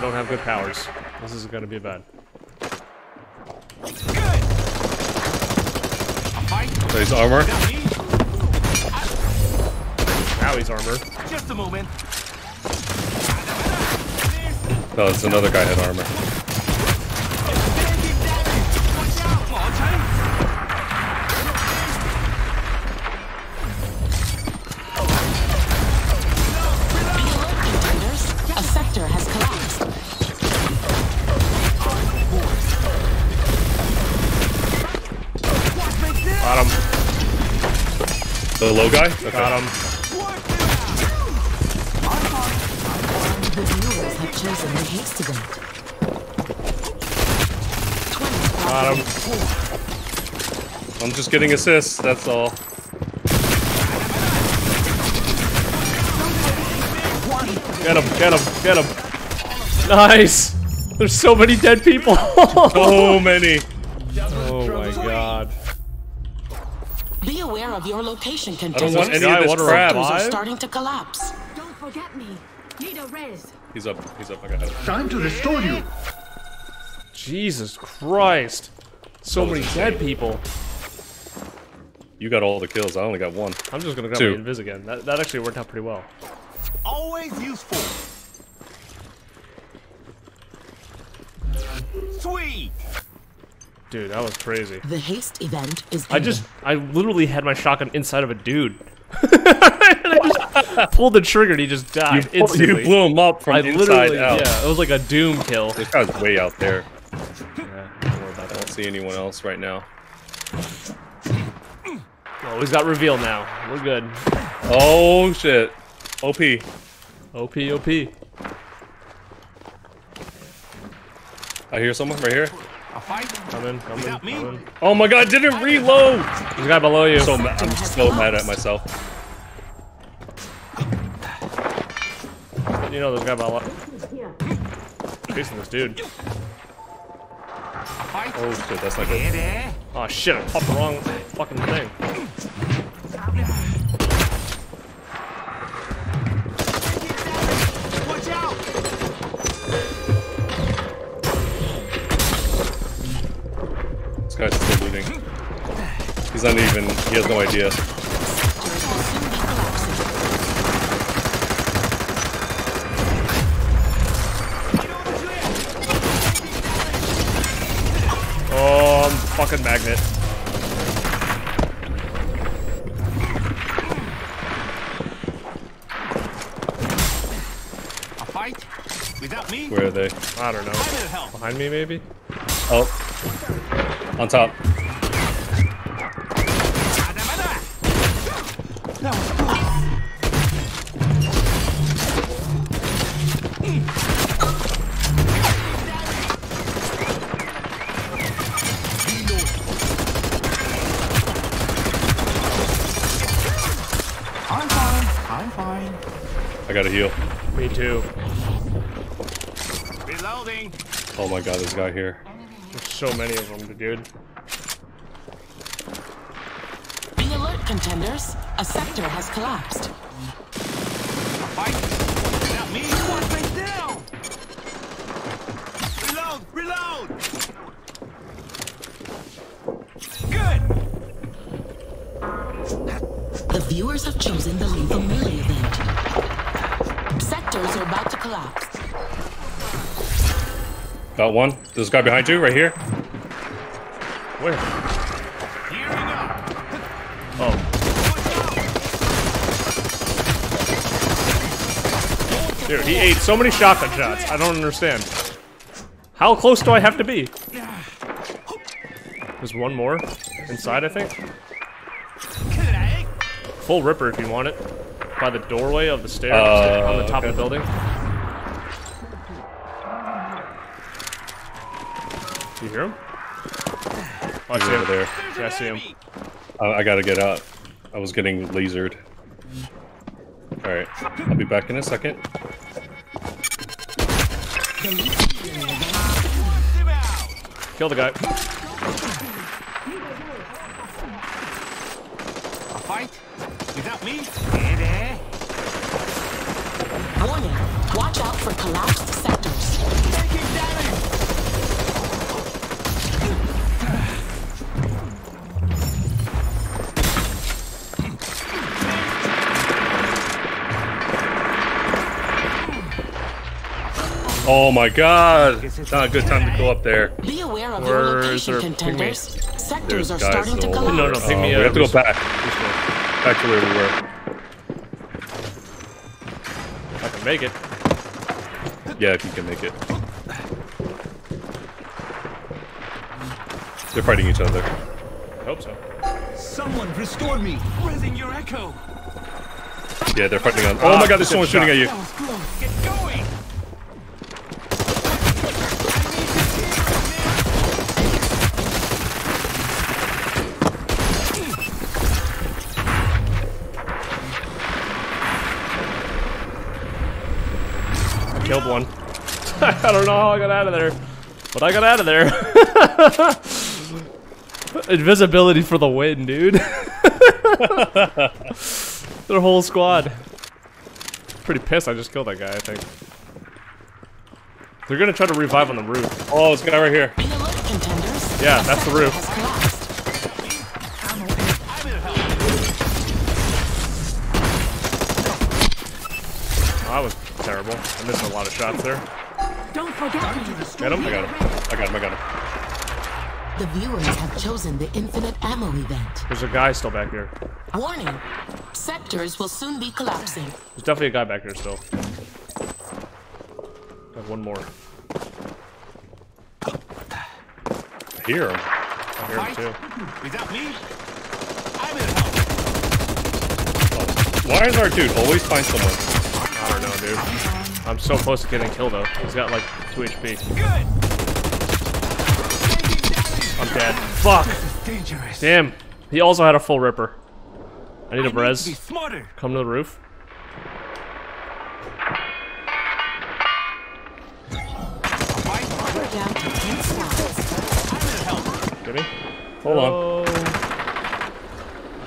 they don't have good powers. This is gonna be bad. There's armor. Now he's armor. Just a moment. No, it's another guy had armor. The low guy? Okay. Got him. The viewers have chosen the haste event. 20 Got him. I'm just getting assists, that's all. Get him, get him, get him. Nice! There's so many dead people! So many. Aware of your location, I don't want any of this crap. Are starting to collapse. Don't forget me. Need a res. He's up, he's up, I got it. Time to restore you. Jesus Christ. So many dead people. You got all the kills, I only got one. I'm just gonna grab Two. my invis again. That, that actually worked out pretty well. Always useful. Sweet. Dude, that was crazy. The haste event is I ending. just, I literally had my shotgun inside of a dude. and I just pulled the trigger and he just died You, instantly. you blew him up from I inside literally, out. yeah, it was like a doom kill. This guy's way out there. Yeah, don't about I don't see anyone else right now. Oh, he's got reveal now. We're good. Oh shit. OP. OP, OP. I hear someone right here. A fight. Come in, come in, Without me? come in. Oh my god, didn't reload! There's a guy below you. So ma- I'm so mad at myself. you know there's a guy below. Chasing this dude. Oh shit, that's not good. Hey. Oh shit, I popped the wrong fucking thing. He's not even, he has no idea. Sectors will soon be collapsing. Oh, I'm fucking magnet. A fight. Without me. Where are they? I don't know. I need help. Behind me, maybe? Oh. On top. Gotta heal. Me too. Reloading. Oh my god, this guy here. There's so many of them, dude. Be alert, contenders. A sector has collapsed. A fight. Without me. One face down. Reload. Reload. Good. The viewers have chosen the lethal melee event. Sectors are about to collapse. Got one. There's a guy behind you, right here. Where? Oh, dude, he ate so many shotgun shots. I don't understand. How close do I have to be? There's one more inside, I think. Full ripper if you want it. By the doorway of the stairs Uh, on the top okay. of the building. Do you hear him? Oh, I see him. over there. Yeah, I see him. I, I gotta get out. I was getting lasered. Alright. I'll be back in a second. The lethal melee event Them out. Kill the guy. A fight. Without me. Warning, watch out for collapsed sectors. Taking damage! Oh my god! It's not a good time to go up there. Be aware of Where's your location contenders. Sectors There's are starting to collapse. No, no, pick me uh. We have to go back. Back to where we were. Can make it. Yeah, if you can make it. They're fighting each other. I hope so. Someone restore me. Raising your echo. Yeah, they're fighting on. Oh my god, there's someone shooting at you. Get going. Killed one. I don't know how I got out of there, but I got out of there. Invisibility for the win, dude. Their whole squad. Pretty pissed I just killed that guy, I think. They're gonna try to revive on the roof. Oh, this guy right here. Be alert, contenders. Yeah, that's the roof. Terrible. I missed a lot of shots there. Don't forget me. Get him? I got him. I got him. I got him. The viewers have chosen the infinite ammo event. There's a guy still back here. Warning. Sectors will soon be collapsing. There's definitely a guy back here still. I have one more. I hear him. I hear him too. Without me, I will help. Why does our dude always find someone? I don't know, dude. I'm so close to getting killed though. He's got like 2 HP. I'm dead. Fuck! Dangerous. Damn. He also had a full ripper. I need a need to be res. smarter. Come to the roof. Fight. We're down to 10 squads. I will. Get me? Hold on.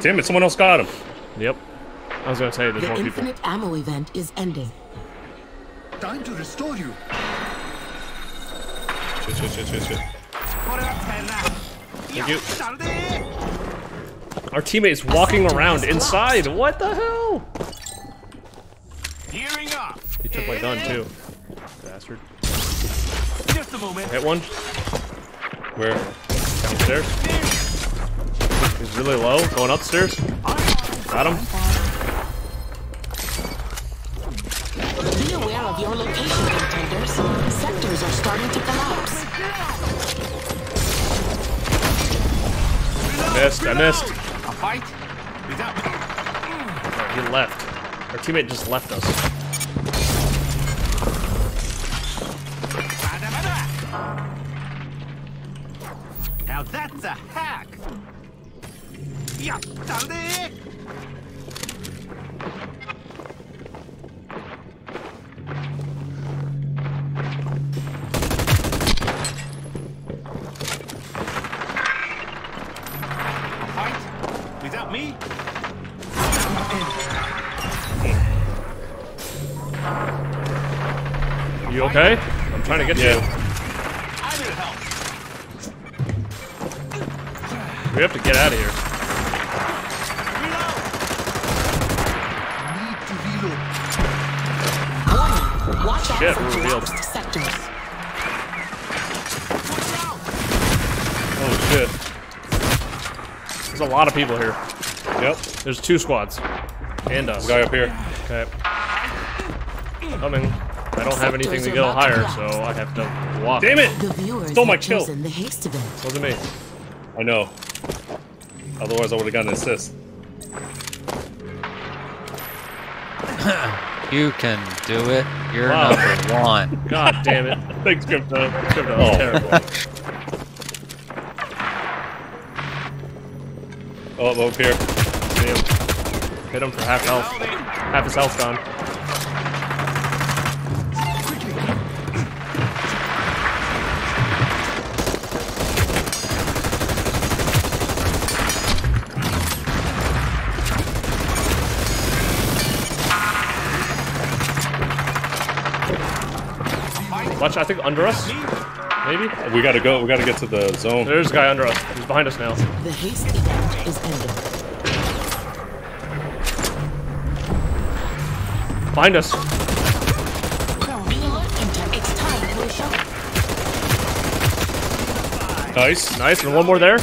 Damn it, someone else got him. Yep. I was gonna say there's The more people. infinite ammo event is ending. Time to restore you. Shit, shit, shit, shit, shit. Thank you. Our teammate's walking around inside. What the hell? Gearing up. He took my gun too. Bastard. Just a moment. Hit one. Where? Downstairs. He's really low. Going upstairs. Got him. Be aware of your location, contenders. Sectors are starting to collapse. I Missed. I missed. A fight. Without me. He left. Our teammate just left us. Now that's a hack. Me. You okay? I'm trying to get to Yeah. you. I will help. We have to get out of here. Watch out Shit, for we're revealed. sectors. Oh shit. There's a lot of people here. Yep. There's two squads. And us. Guy up here. Okay. Coming. I don't have anything to Sectors go are about to higher, so. I have to walk. Damn it! The viewers Stole my have kill. chosen the haste event. Wasn't me. I know. Otherwise, I would have gotten an assist. You can do it. You're Wow. number one. God damn it. Thanks, Crypto. Crypto, that was Oh. terrible. Oh, up here. See him. Hit him for half health. Half his health gone. Watch, I think under us. Maybe? We gotta go. We gotta get to the zone. There's a guy under us. He's behind us now. The haste event is ending. Find us. Nice. Nice, and one more there.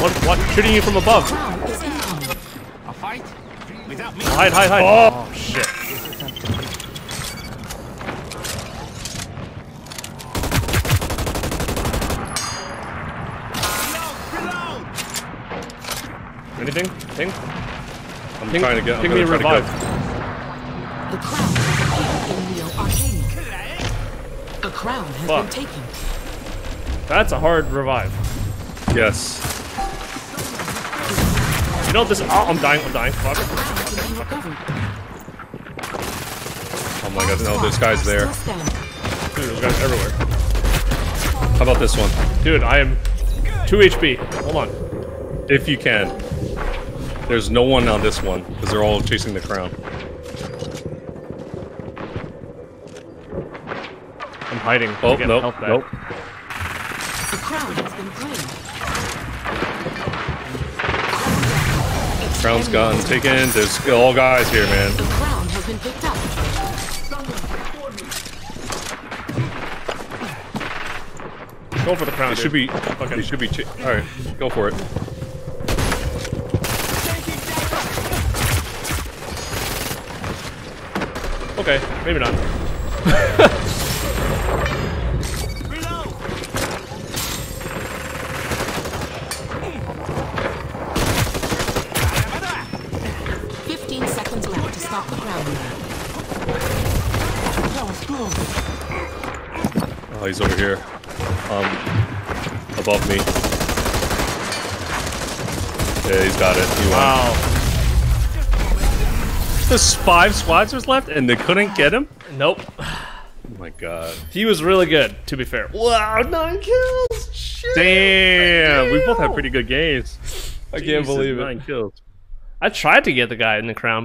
What? What? shooting you from above. A fight? Hide, hide, hide. Oh, oh shit. Anything? Thing? I'm Ping- trying to get. I'm ping me a revive. The crown has appeared in Neo Arcana. A crown has Fuck. been taken. That's a hard revive. Yes. You know this? Oh, I'm dying. I'm dying. Fuck. Crown can be recovered. Oh my god, no, there's guys there. Dude, there's guys everywhere. How about this one? Dude, I am 2 HP. Hold on. If you can. There's no one on this one because they're all chasing the crown. I'm hiding. Oh getting nope, health back. nope. The crown has been claimed. Crown's gone, taken. There's all guys here, man. The crown has been picked up. Go for the crown, It dude. should be. Fucking- It should be. All right, go for it. Okay, maybe not. Fifteen seconds left to stop the crown. That was close. Oh, he's over here. Um, above me. Yeah, he's got it. He won. Wow. There's five squads left, and they couldn't get him. Nope. Oh my god. He was really good, to be fair. Wow, nine kills! Shit! Damn, we both had pretty good games. I can't believe it. Nine kills. I tried to get the guy in the crown,